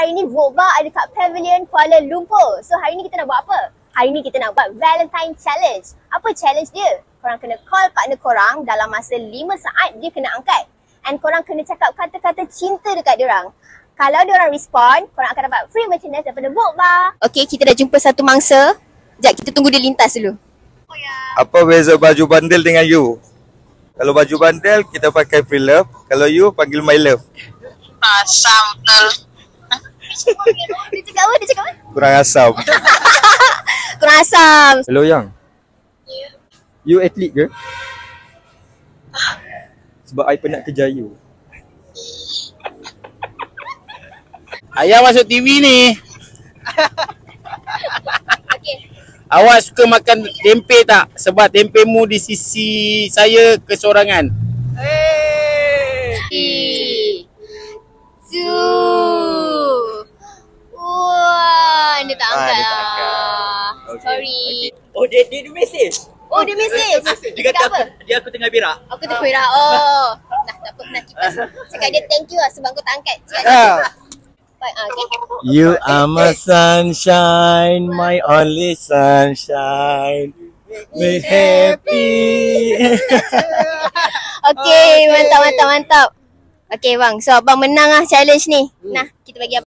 hari ni Vote Bar ada kat Pavilion Kuala Lumpur. So hari ni kita nak buat apa? Hari ni kita nak buat Valentine Challenge. Apa challenge dia? Korang kena call partner korang dalam masa 5 saat dia kena angkat. And korang kena cakap kata-kata cinta dekat dia orang. Kalau dia orang respond, korang akan dapat free merchandise daripada Vote Bar. Okay, kita dah jumpa satu mangsa. Sekejap, kita tunggu dia lintas dulu. Apa beza baju bandel dengan you? Kalau baju bandel kita pakai free love, kalau you panggil my love. Asam betul. Dia cakap apa? Dia cakap apa? Kurang asam. Kurang asam. Hello Yang. You atlet ke? Sebab I penat kerja you. Ayah masuk TV ni. Okay. Awak suka makan tempe tak? Sebab tempe mu di sisi saya kesorangan. Dia tak Ah, dia tak angkat. Sorry. Oh dia dia, dia mesej. Oh, dia mesej. Dia kata apa? aku, dia aku tengah berak. Aku terperak. Oh. Nah, tak apa. Nah, kita cakap dia thank you lah sebab kau tak angkat. Cakap dia. Ah. Baik, ah, okay. You are my sunshine, my only sunshine. Me happy. Okay, mantap, mantap, mantap. Okay bang, so abang menang lah challenge ni. Nah, kita bagi abang.